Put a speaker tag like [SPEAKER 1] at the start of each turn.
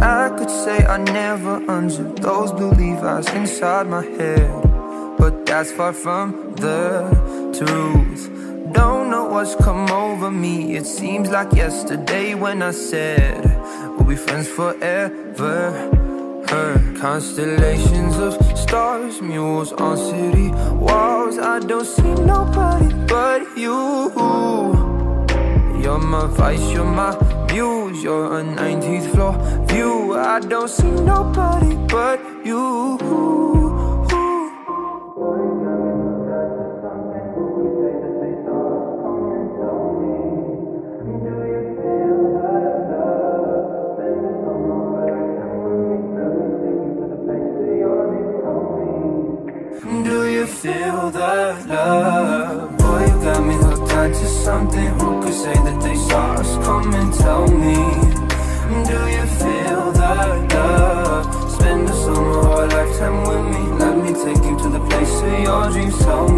[SPEAKER 1] I could say I never unzipped those blue Levi's inside my head. But that's far from the truth. Don't know what's come over me. It seems like yesterday when I said We'll be friends forever. Her constellations of stars Mules on city walls. I don't see nobody but you. You're my vice, you're my muse You're a 19th floor view I don't see nobody but you coming. Do you feel the love? Boy, you got me hooked onto something Who could say that they saw us? Come dreams me